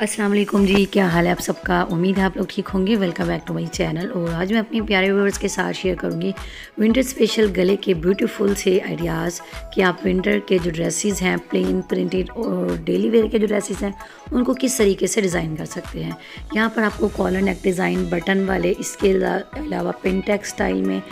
अस्सलाम वालेकुम जी, क्या हाल है आप सबका? उम्मीद है आप लोग ठीक होंगे। Welcome back to my channel और आज मैं अपने प्यारे व्यूवर्स के साथ शेयर करूँगी विंटर स्पेशल गले के ब्यूटीफुल से आइडियाज़ कि आप विंटर के जो ड्रेसेस हैं प्लेन प्रिंटेड और डेली वेयर के जो ड्रेसेस हैं, उनको किस तरीके से डिज़ाइन कर सकते हैं। यहाँ पर आपको कॉलर नेक डिज़ाइन बटन वाले, इसके अलावा पिंटेक्स स्टाइल में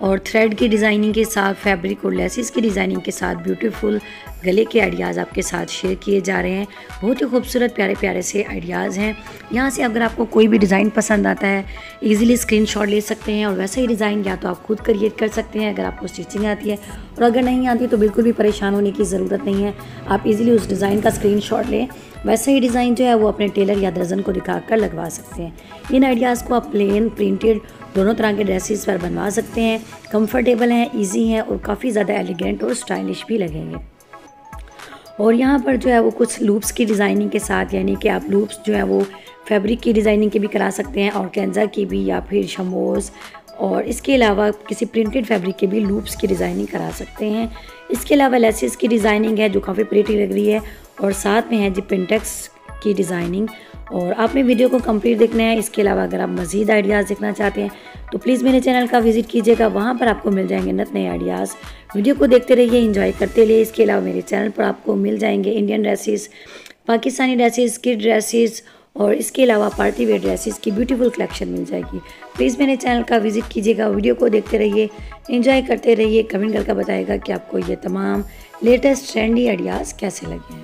और थ्रेड की डिज़ाइनिंग के साथ फैब्रिक और लेसिस की डिज़ाइनिंग के साथ ब्यूटीफुल गले के आइडियाज़ आपके साथ शेयर किए जा रहे हैं। बहुत ही खूबसूरत, प्यारे प्यारे से आइडियाज़ हैं। यहाँ से अगर आपको कोई भी डिज़ाइन पसंद आता है ईज़िली स्क्रीनशॉट ले सकते हैं और वैसा ही डिज़ाइन या तो आप खुद क्रिएट कर सकते हैं अगर आपको स्टिचिंग आती है। और अगर नहीं आती तो बिल्कुल भी परेशान होने की ज़रूरत नहीं है। आप इज़िली उस डिज़ाइन का स्क्रीन लें। वैसा ही डिज़ाइन जो है वो अपने टेलर या दर्जन को दिखा कर लगवा सकते हैं। इन आइडियाज़ को आप प्लेन प्रिंटेड दोनों तरह के ड्रेसेस पर बनवा सकते हैं। कंफर्टेबल हैं इजी हैं और काफ़ी ज़्यादा एलिगेंट और स्टाइलिश भी लगेंगे। और यहाँ पर जो है वो कुछ लूप्स की डिज़ाइनिंग के साथ, यानी कि आप लूप्स जो है वो फैब्रिक की डिज़ाइनिंग के भी करा सकते हैं, और कैंजा की भी, या फिर शमोज़ और इसके अलावा किसी प्रिंटेड फैब्रिक के भी लूप्स की डिज़ाइनिंग करा सकते हैं। इसके अलावा लेसिस की डिज़ाइनिंग है, जो काफ़ी प्रिटी लग रही है, और साथ में है जी पिंटेक्स की डिज़ाइनिंग और आपने वीडियो को कंप्लीट देखना है, इसके अलावा अगर आप मज़ीद आइडियाज़ देखना चाहते हैं तो प्लीज़ मेरे चैनल का विज़िट कीजिएगा, वहाँ पर आपको मिल जाएँगे नत नए आइडियाज़ वीडियो को देखते रहिए इंजॉय करते रहिए। इसके अलावा मेरे चैनल पर आपको मिल जाएँगे Indian dresses Pakistani dresses kid dresses और इसके अलावा पार्टी वेयर ड्रेसेस की ब्यूटीफुल कलेक्शन मिल जाएगी। प्लीज़ मेरे चैनल का विज़िट कीजिएगा वीडियो को देखते रहिए इंजॉय करते रहिए। कमेंट करके बताएगा कि आपको ये तमाम लेटेस्ट ट्रेंडी आइडियाज़ कैसे लगे हैं।